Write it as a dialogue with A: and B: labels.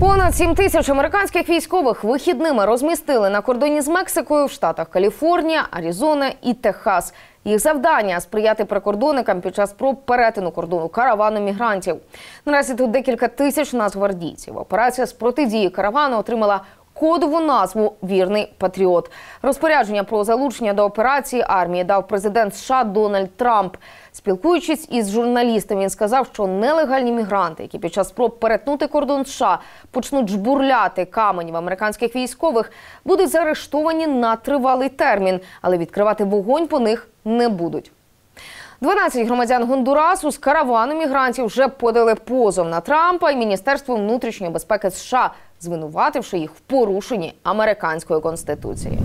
A: Понад 7 тисяч американських військових вихідними розмістили на кордоні з Мексикою в штатах Каліфорнія, Аризона і Техас. Їх завдання сприяти прикордонникам під час проб перетину кордону каравану мігрантів. Наразі тут декілька тисяч нацгвардійців. Операція з протидії каравану отримала кодову назву Вірний Патріот. Розпорядження про залучення до операції армії дав президент США Дональд Трамп. Спілкуючись із журналістами, він сказав, що нелегальні мігранти, які під час спроб перетнути кордон США почнуть жбурляти каменів американських військових, будуть заарештовані на тривалий термін, але відкривати вогонь по них не будуть. 12 громадян Гондурасу з каравану мігрантів вже подали позов на Трампа і Міністерство внутрішньої безпеки США, звинувативши їх в порушенні американської конституції.